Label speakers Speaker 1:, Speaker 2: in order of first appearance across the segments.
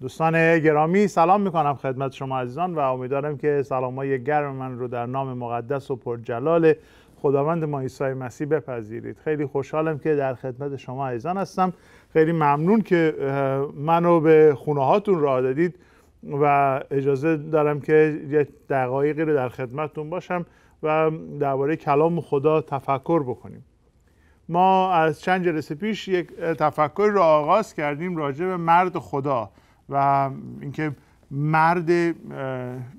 Speaker 1: دوستان گرامی سلام می‌کنم خدمت شما عزیزان و امیدوارم که سلامای گرم من رو در نام مقدس و پرجلال خداوند ما عیسی مسیح بپذیرید. خیلی خوشحالم که در خدمت شما عزیزان هستم. خیلی ممنون که منو به خونه هاتون راه دادید و اجازه دارم که یک دقایقی رو در خدمتتون باشم و درباره کلام خدا تفکر بکنیم. ما از چند جلسه پیش یک تفکر رو آغاز کردیم راجع به مرد خدا. و اینکه مرد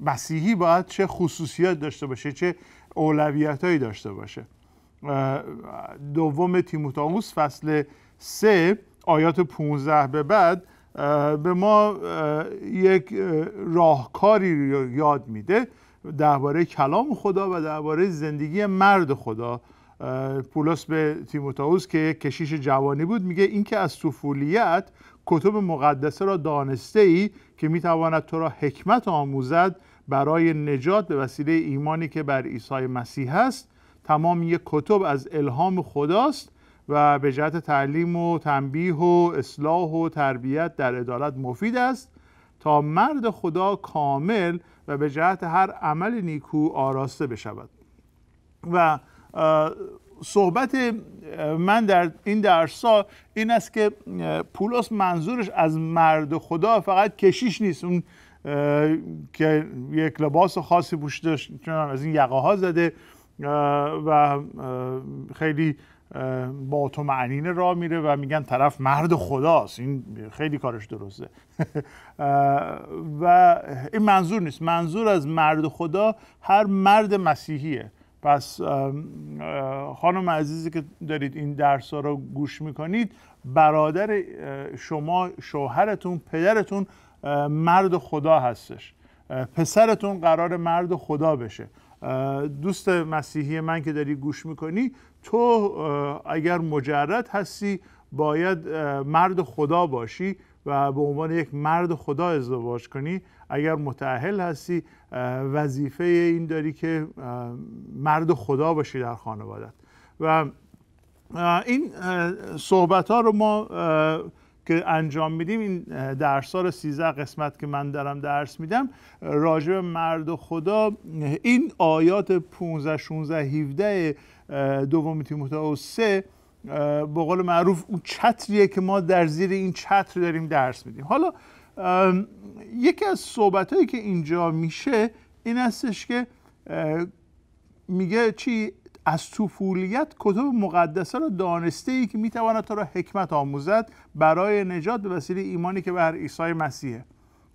Speaker 1: مسیحی باید چه خصوصیات داشته باشه چه اولویت هایی داشته باشه. دوم تیموتائوس فصل سه آیات 15 به بعد به ما یک راهکاری رو یاد میده درباره کلام خدا و درباره زندگی مرد خدا. پولس به تیموتائوس که کشیش جوانی بود میگه اینکه از طفولیت کتب مقدسه را دانسته ای که می‌تواند تو را حکمت آموزد برای نجات به وسیله ایمانی که بر عیسی مسیح است. تمام یک کتب از الهام خداست و به جهت تعلیم و تنبیه و اصلاح و تربیت در عدالت مفید است تا مرد خدا کامل و به جهت هر عمل نیکو آراسته بشود. و صحبت من در این درس این است که پولس منظورش از مرد خدا فقط کشیش نیست. اون که یک لباس خاصی پوشیده چون از این یقه ها زده و خیلی با تو معنینه راه میره و میگن طرف مرد خداست. این خیلی کارش درسته. و این منظور نیست. منظور از مرد خدا هر مرد مسیحیه. پس خانم عزیزی که دارید این درس ها رو گوش می‌کنید برادر شما شوهرتون پدرتون مرد خدا هستش. پسرتون قرار مرد خدا بشه. دوست مسیحی من که داری گوش می‌کنی تو اگر مجرد هستی باید مرد خدا باشی. و به عنوان یک مرد خدا ازدواج کنی اگر متعهل هستی وظیفه این داری که مرد خدا باشی در خانوادت. و این صحبت ها رو ما که انجام میدیم این درس ها رو 13 قسمت که من دارم درس میدم راجع به مرد خدا این آیات 15 16 17 دوم تیموتائوس 3 به قول معروف اون چتریه که ما در زیر این چتر داریم درس میدیم. حالا یکی از صحبت هایی که اینجا میشه این هستش که میگه چی؟ از طفولیت کتب مقدسه را دانسته ای که می‌تواند تو را حکمت آموزد برای نجات به وسیله ایمانی که بر عیسی مسیحه.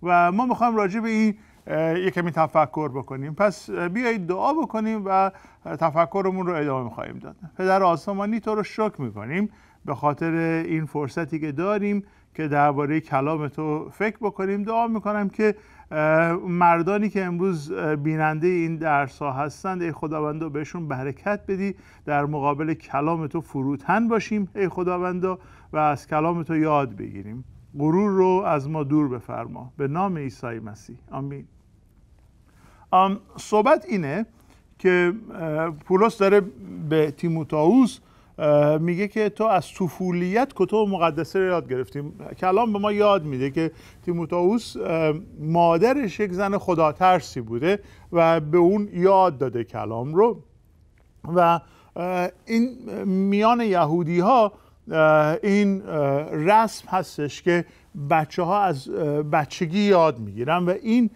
Speaker 1: و ما می‌خوایم راجع به این یک کمی تفکر بکنیم. پس بیایید دعا بکنیم و تفکرمون رو ادامه می‌خواهیم داد. پدر آسمانی تو رو شکر می‌کنیم به خاطر این فرصتی که داریم که درباره کلام تو فکر بکنیم. دعا می‌کنم که مردانی که امروز بیننده این درس ها هستند ای خداوندا بهشون برکت بدی. در مقابل کلام تو فروتن باشیم ای خداوندا و از کلام تو یاد بگیریم. غرور رو از ما دور بفرما. به نام عیسی مسیح. آمین. صحبت اینه که پولس داره به تیموتائوس میگه که تو از طفولیت کتب مقدسه رو یاد گرفتیم. کلام به ما یاد میده که تیموتائوس مادرش یک زن خداترسی بوده و به اون یاد داده کلام رو. و این میان یهودی ها این رسم هستش که بچه ها از بچگی یاد می‌گیرن و این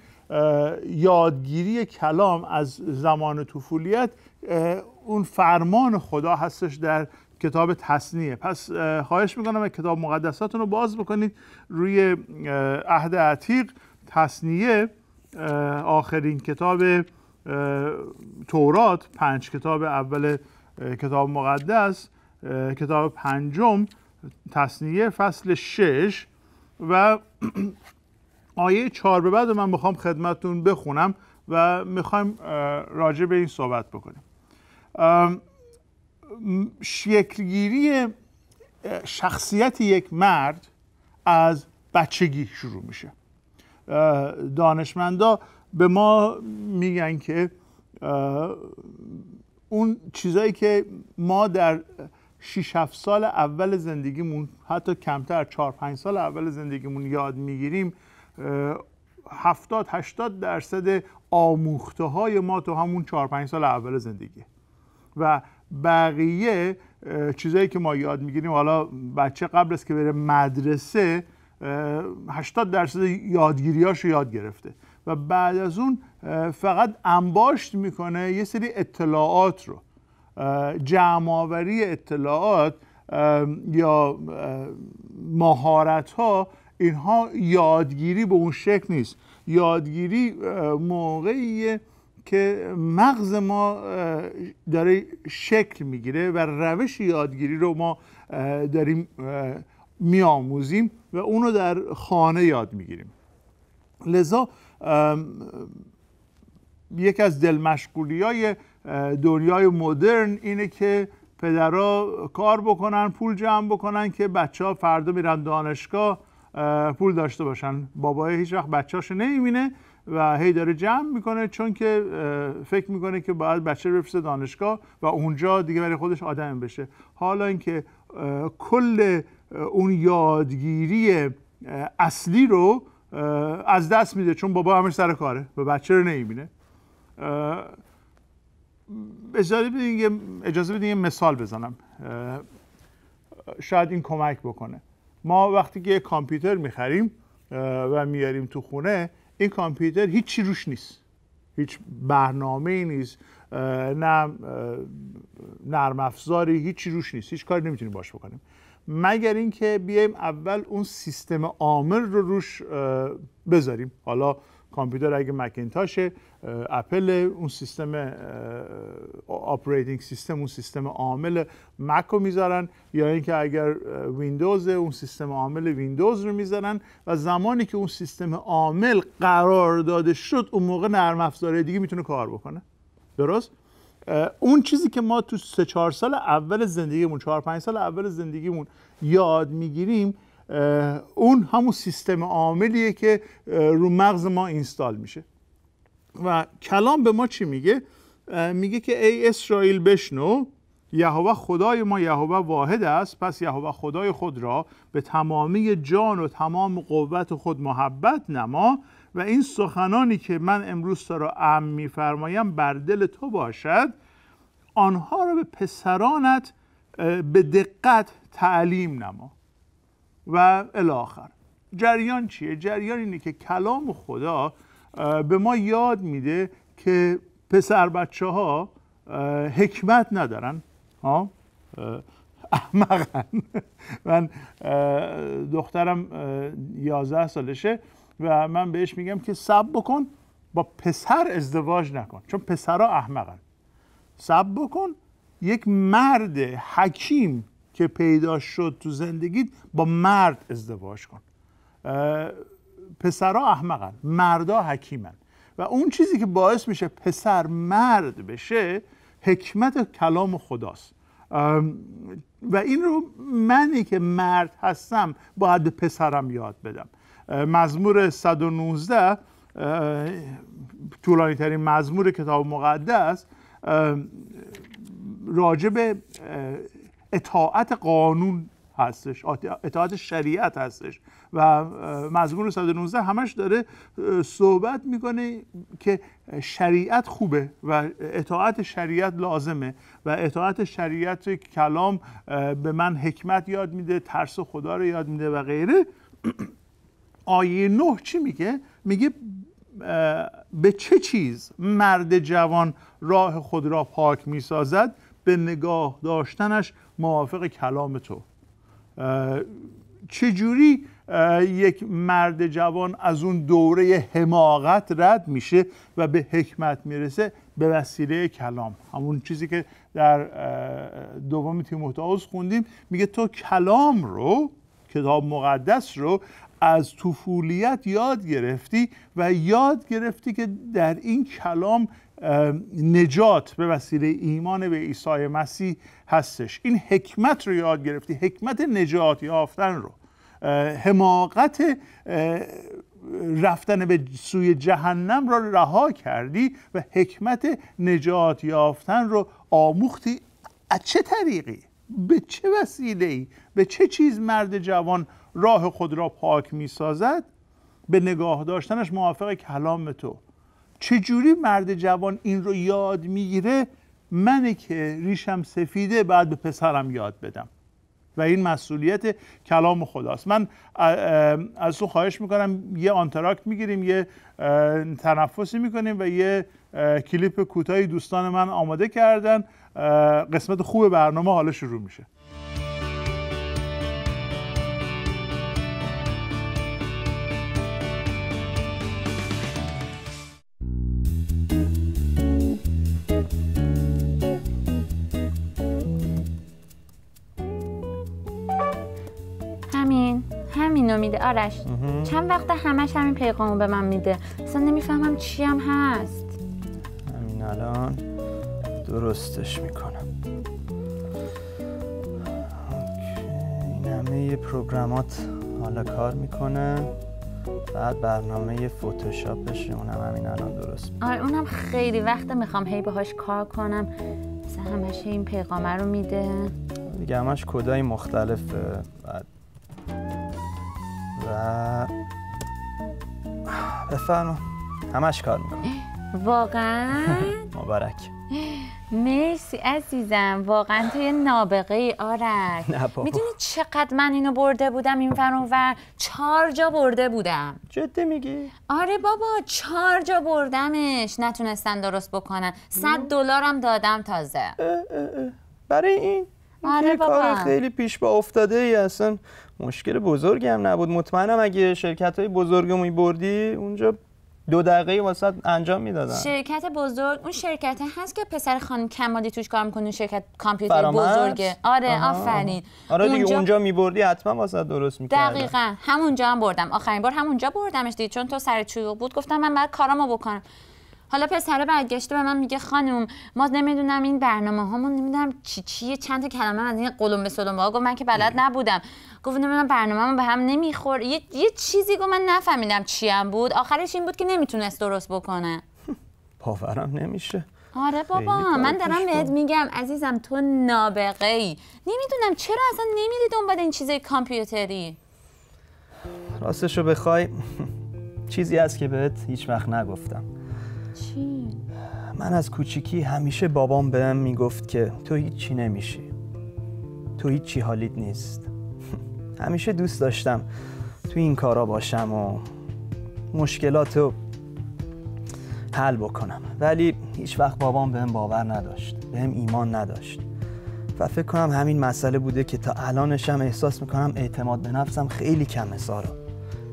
Speaker 1: یادگیری کلام از زمان طفولیت اون فرمان خدا هستش در کتاب تصنیه پس خواهش می‌کنم کتاب مقدساتون رو باز بکنید روی عهد عتیق تصنیه آخرین کتاب تورات پنج کتاب اول کتاب مقدس. کتاب پنجم تصنیه فصل شش و آیه چهار به بعد من می‌خوام خدمتتون بخونم و می‌خوایم راجع به این صحبت بکنیم. شکلگیری شخصیت یک مرد از بچگی شروع میشه. دانشمندا به ما میگن که اون چیزایی که ما در 6 7 سال اول زندگیمون حتی کمتر 4 5 سال اول زندگیمون یاد می‌گیریم 70 80 درصد آموخته های ما تو همون 4 5 سال اول زندگی. و بقیه چیزایی که ما یاد می‌گیریم حالا بچه قبل از که بره مدرسه 80 درصد یادگیریاش رو یاد گرفته. و بعد از اون فقط انباشت می‌کنه یه سری اطلاعات رو. جمعآوری اطلاعات یا مهارت ها اینها یادگیری به اون شکل نیست. یادگیری موقعیه که مغز ما داره شکل می‌گیره و روش یادگیری رو ما داریم میآموزیم و اونو در خانه یاد می‌گیریم. لذا یک از دلمشغولی های دنیای مدرن اینه که پدرها کار بکنن پول جمع بکنن که بچه ها فردا میرن دانشگاه پول داشته باشن. بابای هیچ وقت بچه‌اشو نمی‌بینه و هی داره جمع می‌کنه چون که فکر می‌کنه که باید بچه بفرسته دانشگاه و اونجا دیگه برای خودش آدم بشه. حالا اینکه کل اون یادگیری اصلی رو از دست میده چون بابا همش سر کاره و بچه رو نمی‌بینه. اجازه بدین اجازه بدین یه مثال بزنم. شاید این کمک بکنه. ما وقتی که کامپیوتر می‌خریم و میاریم تو خونه این کامپیوتر هیچی روش نیست. هیچ برنامه ای نیست نه نرم افزاری هیچی روش نیست. هیچ کاری نمی‌تونیم باش بکنیم. مگر اینکه بیایم اول اون سیستم عامل رو روش بذاریم. حالا کامپیوتر اگه مکینتاشه اپل اون سیستم operating system اون سیستم عامل مک رو می‌ذارن یا اینکه اگر ویندوز اون سیستم عامل ویندوز رو می‌ذارن و زمانی که اون سیستم عامل قرار داده شد اون موقع نرم افزار دیگه می‌تونه کار بکنه. درست؟ اون چیزی که ما تو سه چهار سال اول زندگیمون چهار پنج سال اول زندگیمون یاد می‌گیریم اون همون سیستم عاملیه که رو مغز ما اینستال میشه. و کلام به ما چی میگه؟ میگه که ای اسرائیل بشنو یهوه خدای ما یهوه واحد است پس یهوه خدای خود را به تمامی جان و تمام قوت خود محبت نما و این سخنانی که من امروز تو را ام میفرمایم بر دل تو باشد. آنها را به پسرانت به دقت تعلیم نما. و الاخر جریان چیه؟ جریان اینه که کلام خدا به ما یاد میده که پسر بچه ها حکمت ندارن. ها؟ احمقن. من دخترم یازده سالشه و من بهش میگم که سب بکن با پسر ازدواج نکن چون پسرها احمقن. سب بکن یک مرد حکیم که پیدا شد تو زندگیت با مرد ازدواج کن. پسرها احمقن مردا حکیمن. و اون چیزی که باعث میشه پسر مرد بشه حکمت کلام خداست. و این رو منی که مرد هستم باید به پسرم یاد بدم. مزمور 119 طولانی ترین مزمور کتاب مقدس راجع به اطاعت قانون هستش اطاعت شریعت هستش. و مزمور 119 همش داره صحبت می‌کنه که شریعت خوبه و اطاعت شریعت لازمه و اطاعت شریعت کلام به من حکمت یاد میده ترس خدا رو یاد میده و غیره. آیه نه چی میگه؟ میگه به چه چیز مرد جوان راه خود را پاک می‌سازد؟ به نگاه داشتنش موافق کلام تو. چجوری یک مرد جوان از اون دوره حماقت رد میشه و به حکمت می‌رسه؟ به وسیله کلام. همون چیزی که در دوم تیموتائوس خوندیم. میگه تو کلام رو کتاب مقدس رو از طفولیت یاد گرفتی و یاد گرفتی که در این کلام نجات به وسیله ایمان به عیسی مسیح هستش. این حکمت رو یاد گرفتی حکمت نجات یافتن رو. حماقت رفتن به سوی جهنم را رها کردی و حکمت نجات یافتن رو آموختی. از چه طریقی؟ به چه وسیله ای به چه چیز مرد جوان راه خود را پاک می سازد به نگاه داشتنش موافق کلام تو. چجوری مرد جوان این رو یاد می‌گیره؟ منه که ریشم سفیده بعد به پسرم یاد بدم. و این مسئولیت کلام خداست. من از تو خواهش می‌کنم یه آنتراکت می‌گیریم یه تنفسی می‌کنیم و یه کلیپ کوتاهی دوستان من آماده کردن. قسمت خوب برنامه حالا شروع میشه.
Speaker 2: اینو میده. آرش چند وقت همش همین پیغامو به من میده. اصلا نمی‌فهمم چی هم هست.
Speaker 3: همین الان درستش می‌کنم. این همه پروگرامات حالا کار می‌کنه. بعد برنامه فوتوشاپش اونم همین الان درست.
Speaker 2: آره اونم خیلی وقت می‌خوام هی باهاش کار کنم. مثلا همش این پیغامه رو میده.
Speaker 3: دیگه همش کدای مختلفه. بفرما همش کار می‌کنم.
Speaker 2: واقعا؟
Speaker 3: مبارک.
Speaker 2: مرسی عزیزم. واقعا تو یه نابغه ای آرک می‌دونی چقدر من اینو برده بودم این فرون و چهار جا برده بودم.
Speaker 3: جدی میگی؟
Speaker 2: آره بابا چهار جا بردمش. نتونستن درست بکنن. صد دلارم دادم تازه. اه اه
Speaker 3: اه. برای این آره بابا کار خیلی پیش با افتاده ای اصلا مشکل بزرگی هم نبود. مطمئنم اگه شرکت های بزرگ بردی اونجا دو دقیقه واسه انجام می‌دادن.
Speaker 2: شرکت بزرگ اون شرکت هست که پسر خانم کمالی توش کار می‌کنه شرکت کامپیوتر بزرگه. آره آفرین.
Speaker 3: آره دیگه اونجا, میبردی حتما واسه درست می‌کردن
Speaker 2: دقیقا. همونجا هم بردم. آخرین بار همونجا بردمش دیگه چون تو سر چوب بود. گفتم من بعد کارامو بکنم. حالا پسره برگشته به من میگه خانم ما نمی‌دونم این برنامه هامون نمی‌دونم چی چیه چند تا کلمه از این قلم به سلم گفت من که بلد نبودم. گفت نمی‌دونم برنامه‌مون به هم نمیخور. یه, یه چیزی گفت من نفهمیدم چی هم بود. آخرش این بود که نمی‌تونست درست بکنه.
Speaker 3: باورم نمیشه.
Speaker 2: آره بابا من دارم بهت میگم عزیزم تو نابغه ای نمی‌دونم چرا اصلا نمیری دنبال این چیزای کامپیوتری؟
Speaker 3: راستشو بخوای چیزی هست که بهت هیچ وقت نگفتم.
Speaker 2: چی؟
Speaker 3: من از کوچیکی همیشه بابام بهم می‌گفت که تو هیچی نمیشی. تو هیچی حالیت نیست. همیشه دوست داشتم تو این کارا باشم و مشکلات رو حل بکنم. ولی هیچ وقت بابام بهم باور نداشت بهم ایمان نداشت. و فکر کنم همین مسئله بوده که تا الانشم احساس می‌کنم اعتماد به نفسم خیلی کمه سارا.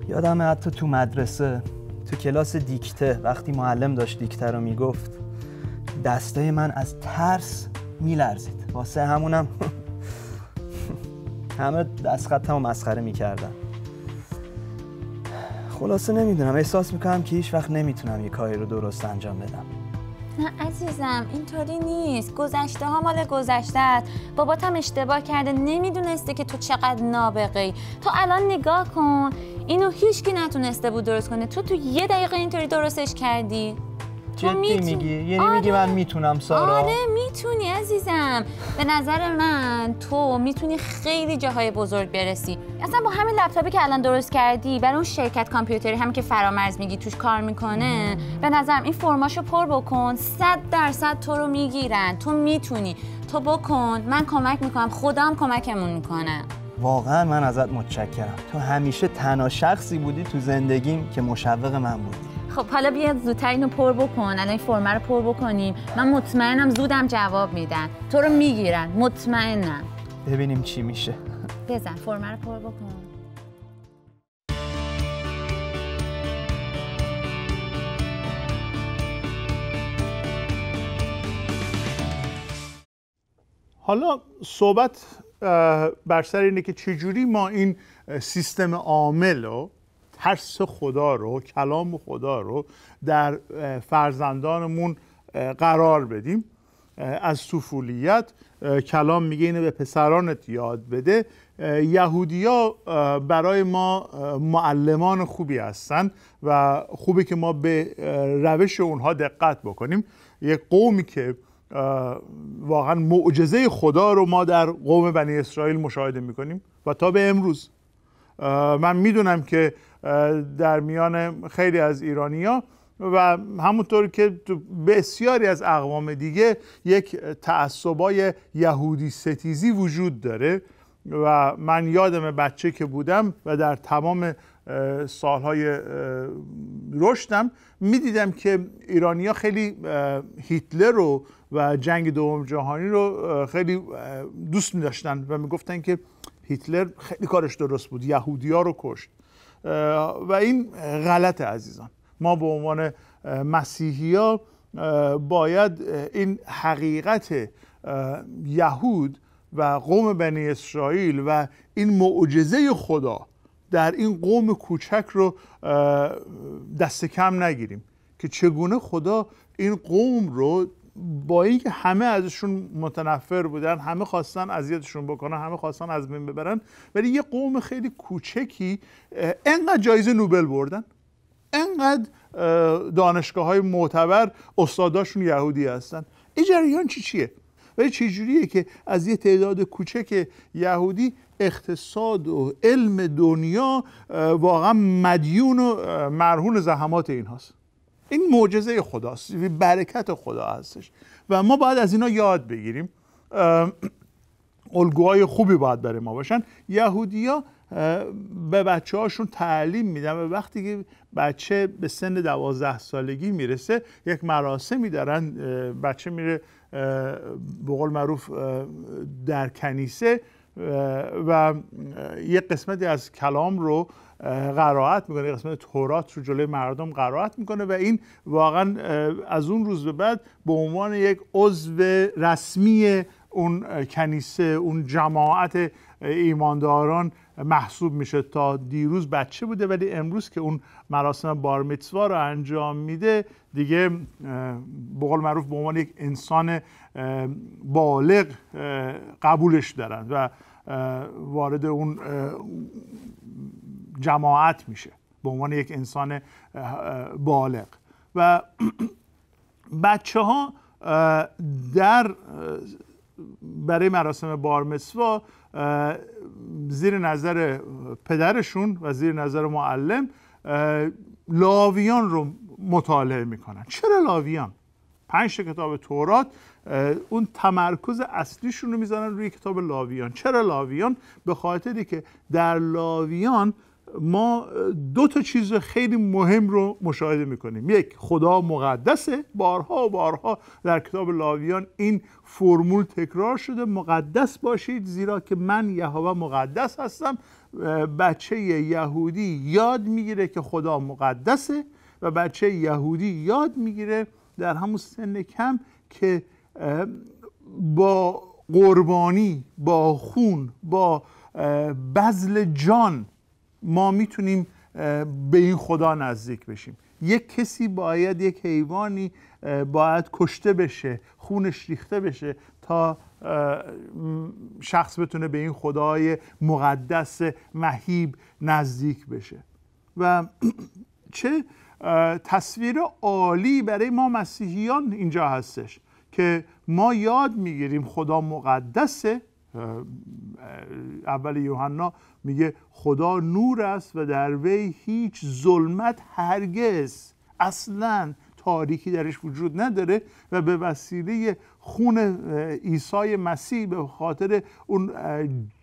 Speaker 3: یادم حتی تو مدرسه تو کلاس دیکته وقتی معلم داشت دیکته رو می‌گفت دسته من از ترس میلرزید. واسه همونم همه دست خطم مسخره می‌کردن. خلاصه نمی‌دونم احساس می‌کنم که هیچ وقت نمی‌تونم یه کاری رو درست انجام بدم.
Speaker 2: نه عزیزم اینطوری نیست. گذشته ها مال گذشته است. بابات هم اشتباه کرده نمی‌دونسته که تو چقدر نابغه تو الان نگاه کن. اینو هیچکی نتونسته بود درست کنه. تو تو یه دقیقه اینطوری درستش کردی.
Speaker 3: جدی میگی؟ یعنی آره. میگی من می‌تونم سارا.
Speaker 2: آره می‌تونی عزیزم. به نظر من تو می‌تونی خیلی جاهای بزرگ برسی. اصلا با همین لپتاپی که الان درست کردی برای اون شرکت کامپیوتری همین که فرامرز میگی توش کار می‌کنه به نظرم این فرماشو پر بکن. صد درصد تو رو می‌گیرن. تو می‌تونی. تو بکن. من کمک می‌کنم. خودم کمکمون می‌کنه
Speaker 3: واقعا من ازت متشکرم. تو همیشه تنها شخصی بودی تو زندگیم که مشوق من بودی.
Speaker 2: خب حالا بیا زودتر اینو پر بکن الان این فرمه رو پر بکنیم. من مطمئنم زودم جواب میدن. تو رو می‌گیرن. مطمئنم.
Speaker 3: ببینیم چی میشه.
Speaker 2: بزن فرمه رو پر بکن.
Speaker 1: حالا صحبت بر سر اینه که چجوری ما این سیستم عامل رو ترس خدا رو کلام خدا رو در فرزندانمون قرار بدیم. از طفولیت کلام میگه اینو به پسرانت یاد بده. یهودیا برای ما معلمان خوبی هستن و خوبه که ما به روش اونها دقت بکنیم. یک قومی که واقعا معجزه خدا رو ما در قوم بنی اسرائیل مشاهده می‌کنیم و تا به امروز. من می‌دونم که در میان خیلی از ایرانیا و همونطور که تو بسیاری از اقوام دیگه یک تعصبای یهودی ستیزی وجود داره و من یادم بچه که بودم و در تمام سالهای رشدم می‌دیدم که ایرانیا خیلی هیتلر رو و جنگ دوم جهانی رو خیلی دوست می داشتن و می‌گفتن که هیتلر خیلی کارش درست بود یهودی ها رو کشت. و این غلط عزیزان. ما به عنوان مسیحی ها باید این حقیقت یهود و قوم بنی اسرائیل و این معجزه خدا در این قوم کوچک رو دست کم نگیریم که چگونه خدا این قوم رو با اینکه همه ازشون متنفر بودن همه خواستن اذیتشون بکنن همه خواستن از بین ببرن ولی یه قوم خیلی کوچکی انقدر جایزه نوبل بردن. انقدر دانشگاه های معتبر استاداشون یهودی هستن. این جریان چی چیه؟ ولی چجوریه که از یه تعداد کوچک یهودی اقتصاد و علم دنیا واقعا مدیون و مرهون زحمات این هست این معجزه خداست. برکت خدا هستش. و ما باید از اینا یاد بگیریم. الگوهای خوبی باید برای ما باشن. یهودیا به بچه هاشون تعلیم میدن و وقتی که بچه به سن دوازده سالگی می‌رسه یک مراسمی دارن. بچه میره به قول معروف در کنیسه. و یه قسمتی از کلام رو قرائت می‌کنه قسمت تورات رو جلوی مردم قرائت می‌کنه و این واقعا از اون روز به بعد به عنوان یک عضو رسمی اون کنیسه اون جماعت ایمانداران محسوب میشه تا دیروز بچه بوده. ولی امروز که اون مراسم بار میتسوا رو انجام میده دیگه به قول معروف به عنوان یک انسان بالغ قبولش دارن و وارد اون جماعت میشه. به عنوان یک انسان بالغ. و بچه ها در برای مراسم بارمسوا زیر نظر پدرشون و زیر نظر معلم لاویان رو مطالعه می‌کنن. چرا لاویان؟ پنج کتاب تورات اون تمرکز اصلیشون رو می‌زنن روی کتاب لاویان. چرا لاویان؟ به خاطری که در لاویان ما دو تا چیز خیلی مهم رو مشاهده می‌کنیم. یک خدا مقدسه. بارها و بارها در کتاب لاویان این فرمول تکرار شده. مقدس باشید زیرا که من یهوه مقدس هستم. بچه یهودی یاد می‌گیره که خدا مقدسه و بچه یهودی یاد می‌گیره در همون سن کم که با قربانی با خون با بذل جان ما می‌تونیم به این خدا نزدیک بشیم. یک کسی باید یک حیوانی باید کشته بشه خونش ریخته بشه تا شخص بتونه به این خدای مقدس مهیب نزدیک بشه. و چه تصویر عالی برای ما مسیحیان اینجا هستش که ما یاد می‌گیریم خدا مقدسه اول یوحنا میگه خدا نور است و در وی هیچ ظلمت هرگز اصلا تاریکی درش وجود نداره و به وسیله خون عیسی مسیح به خاطر اون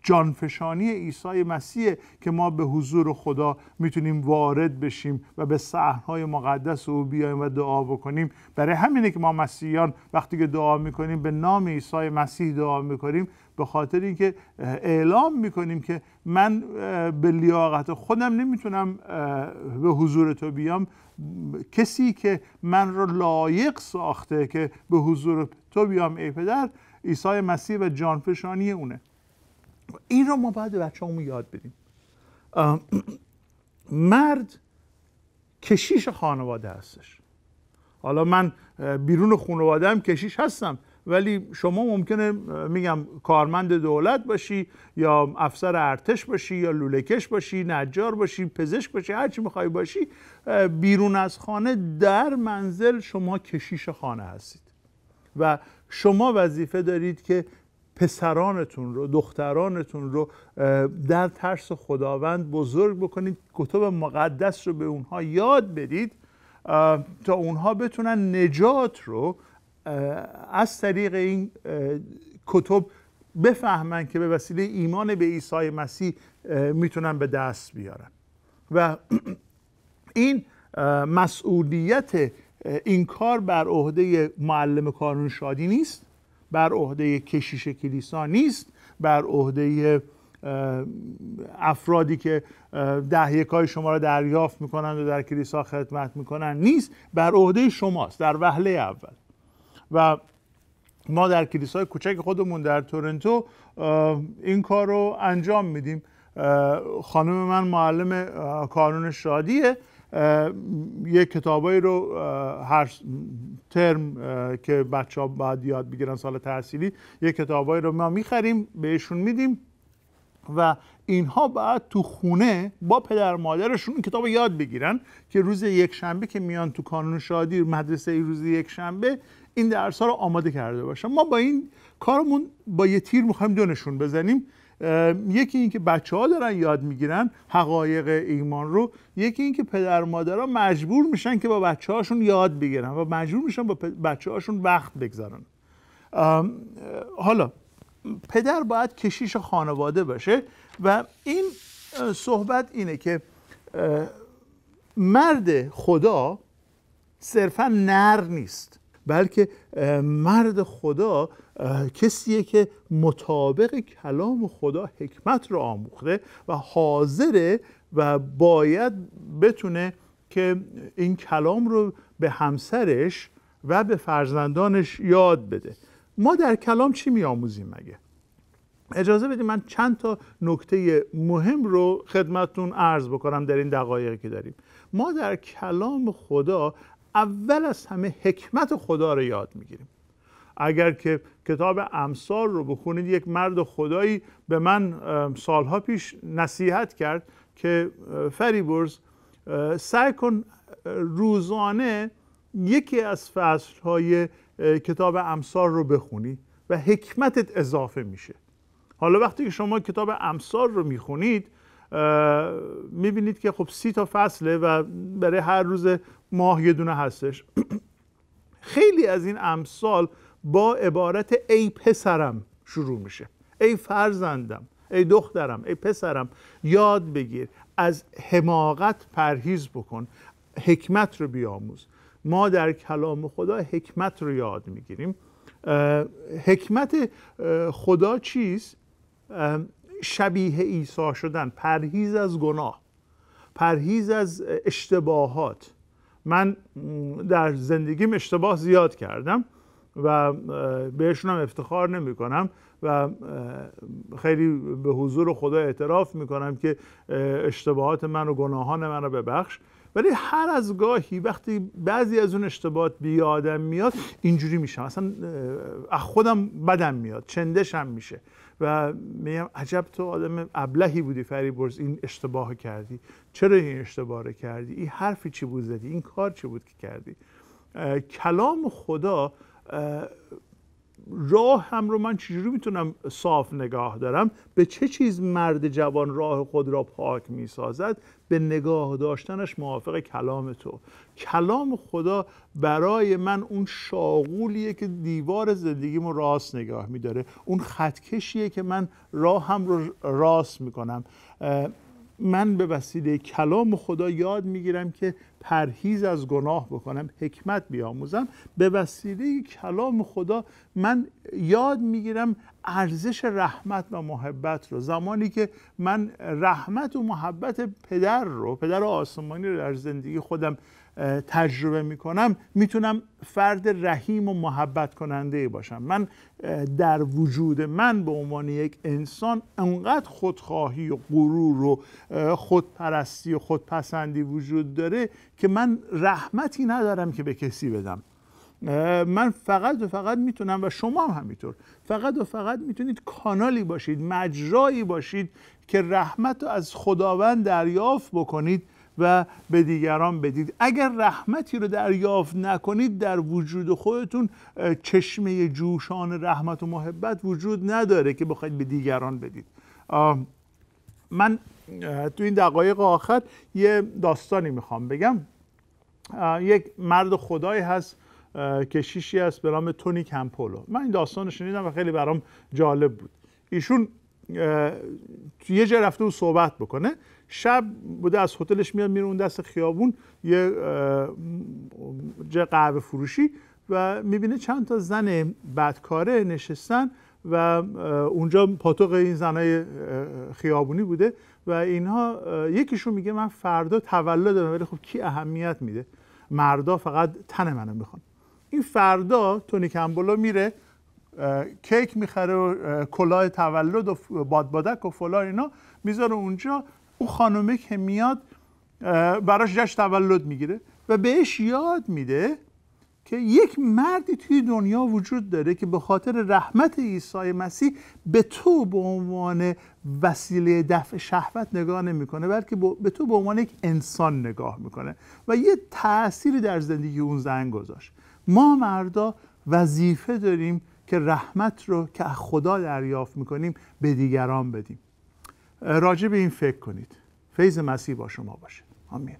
Speaker 1: جانفشانی عیسی مسیح که ما به حضور خدا می‌تونیم وارد بشیم و به صحنهای مقدس او بیایم و دعا بکنیم. برای همینه که ما مسیحیان وقتی که دعا می‌کنیم به نام عیسی مسیح دعا می‌کنیم. به خاطر اینکه اعلام می‌کنیم که من به لیاقت خودم نمی‌تونم به حضور تو بیام. کسی که من رو لایق ساخته که به حضور تو بیام ای پدر عیسی مسیح و جانفشانی اونه. این رو ما باید بچه همون یاد بدیم. مرد کشیش خانواده هستش. حالا من بیرون خانواده هم کشیش هستم. ولی شما ممکنه میگم کارمند دولت باشی یا افسر ارتش باشی یا لولکش باشی نجار باشی پزشک باشی هر چی می‌خوای باشی بیرون از خانه در منزل شما کشیش خانه هستید. و شما وظیفه دارید که پسرانتون رو دخترانتون رو در ترس خداوند بزرگ بکنید کتب مقدس رو به اونها یاد بدید تا اونها بتونن نجات رو از طریق این کتب بفهمن که به وسیله ایمان به عیسی مسیح می‌تونن به دست بیارن. و این مسئولیت این کار بر عهده معلم کارون شادی نیست بر عهده کشیش کلیسا نیست بر عهده افرادی که ده یکای شما را دریافت می‌کنند و در کلیسا خدمت می‌کنن نیست بر عهده شماست در وهله اول. و ما در کلیسای کوچک خودمون در تورنتو این کار رو انجام میدیم. خانم من معلم کانون شادیه. یک کتابایی رو هر ترم که بچه ها باید یاد بگیرن سال تحصیلی یک کتابایی رو ما می‌خریم بهشون میدیم و اینها باید تو خونه با پدر مادرشون این کتاب یاد بگیرن که روز یک شنبه که میان تو کانون شادی مدرسه روز یک شنبه این درس ها رو آماده کرده باشن. ما با این کارمون با یه تیر می‌خوایم دونشون بزنیم. یکی اینکه بچه ها دارن یاد می‌گیرن حقایق ایمان رو. یکی اینکه پدر مادرها مجبور میشن که با بچه هاشون یاد بگیرن و مجبور میشن با بچه هاشون وقت بگذارن. حالا پدر باید کشیش خانواده باشه و این صحبت اینه که مرد خدا صرفا نر نیست. بلکه مرد خدا کسیه که مطابق کلام خدا حکمت رو آموخته و حاضره و باید بتونه که این کلام رو به همسرش و به فرزندانش یاد بده. ما در کلام چی میآموزیم مگه؟ اجازه بدید من چند تا نکته مهم رو خدمتون عرض بکنم در این دقایقی که داریم. ما در کلام خدا اول از همه حکمت خدا رو یاد می‌گیریم. اگر که کتاب امثال رو بخونید یک مرد خدایی به من سالها پیش نصیحت کرد که فریبرز سعی کن روزانه یکی از فصلهای کتاب امثال رو بخونی و حکمتت اضافه میشه. حالا وقتی که شما کتاب امثال رو می‌خونید می‌بینید که خب سی تا فصله و برای هر روز ماه یه دونه هستش. خیلی از این امثال با عبارت ای پسرم شروع میشه. ای فرزندم ای دخترم ای پسرم یاد بگیر. از حماقت پرهیز بکن. حکمت رو بیاموز. ما در کلام خدا حکمت رو یاد می‌گیریم. حکمت خدا چیست شبیه عیسی شدن پرهیز از گناه پرهیز از اشتباهات. من در زندگیم اشتباه زیاد کردم و بهشونم افتخار نمی کنم و خیلی به حضور خدا اعتراف می کنم که اشتباهات من و گناهان من رو ببخش. ولی هر از گاهی وقتی بعضی از اون اشتباهات بیادم میاد اینجوری میشم. اصلا از خودم بدم میاد چندشم میشه. و میگم عجب تو آدم ابلهی بودی فریبرز این اشتباه کردی. چرا این اشتباه رو کردی؟ این حرفی چی بود زدی؟ این کار چی بود که کردی؟ کلام خدا راه هم رو من چجوری می‌تونم صاف نگاه دارم؟ به چه چیز مرد جوان راه خود را پاک می‌سازد؟ به نگاه داشتنش موافق کلام تو. کلام خدا برای من اون شاغولیه که دیوار زندگیمو راست نگاه میداره. اون خطکشیه که من راه هم رو راست می‌کنم. من به وسیله کلام خدا یاد می‌گیرم که پرهیز از گناه بکنم حکمت بیاموزم. به وسیله کلام خدا من یاد می‌گیرم ارزش رحمت و محبت رو. زمانی که من رحمت و محبت پدر رو پدر آسمانی رو در زندگی خودم تجربه می‌کنم می‌تونم فرد رحیم و محبت کننده باشم. من در وجود من به عنوان یک انسان انقدر خودخواهی و غرور و خودپرستی و خودپسندی وجود داره که من رحمتی ندارم که به کسی بدم. من فقط و فقط می‌تونم و شما هم همینطور. فقط و فقط می‌تونید کانالی باشید مجرایی باشید که رحمت رو از خداوند دریافت بکنید. و به دیگران بدید. اگر رحمتی رو دریافت نکنید در وجود خودتون چشمه جوشان رحمت و محبت وجود نداره که بخواید به دیگران بدید. من تو این دقایق آخر یه داستانی می‌خوام بگم. یک مرد خدایی هست کشیشی است به نام تونی کمپولو. من این داستان رو شنیدم و خیلی برام جالب بود. ایشون یه جا رفته و صحبت بکنه. شب بوده از هتلش میاد میره اون دست خیابون یه جا قهوه فروشی و می‌بینه چند تا زن بدکاره نشستن و اونجا پاتوق این زنای خیابونی بوده و اینها یکیشون میگه من فردا تولدم ولی خب کی اهمیت میده؟ مردا فقط تن منو می‌خوان. این فردا تونی کمبولا میره کیک می‌خره و کلاه تولد و بادبادک و فلان اینا می‌ذاره اونجا اون خانومه که میاد براش جشن تولد می‌گیره و بهش یاد میده که یک مردی توی دنیا وجود داره که به خاطر رحمت عیسی مسیح به تو به عنوان وسیله دفع شهوت نگاه نمی‌کنه بلکه به تو به عنوان یک انسان نگاه می‌کنه و یه تأثیری در زندگی اون زن گذاشت. ما مردا وظیفه داریم که رحمت رو که خدا دریافت می‌کنیم به دیگران بدیم. راجع به این فکر کنید. فیض مسیح با شما باشه. آمین.